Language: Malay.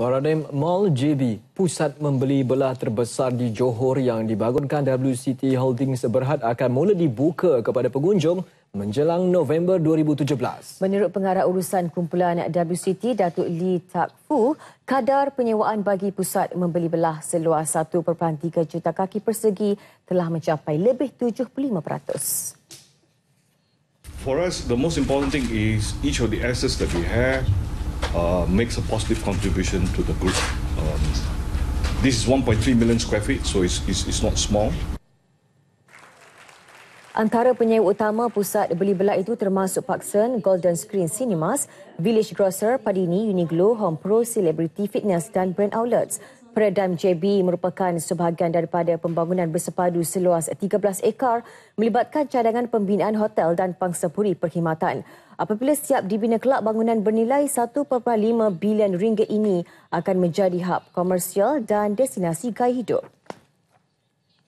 Paradigm Mall JB, pusat membeli belah terbesar di Johor yang dibangunkan WCT Holdings Berhad akan mula dibuka kepada pengunjung menjelang November 2017. Menurut pengarah urusan kumpulan WCT, Datuk Lee Tak Fu, kadar penyewaan bagi pusat membeli belah seluas 1.3 juta kaki persegi telah mencapai lebih 75%. For us, the most important thing is each of the assets that we have uh, makes a positive contribution to the group. Um, this is 1.3 million square feet, so it's, it's, it's not small. Antara penyewa utama pusat beli belah itu termasuk Parkson, Golden Screen Cinemas, Village Grocer, Padini, Uniqlo, Home Pro, Celebrity Fitness dan Brand Outlets. Paradigm JB merupakan sebahagian daripada pembangunan bersepadu seluas 13 ekar melibatkan cadangan pembinaan hotel dan pangsapuri perkhidmatan. Apabila siap dibina kelak bangunan bernilai 1.5 bilion ringgit ini akan menjadi hub komersial dan destinasi gaya hidup.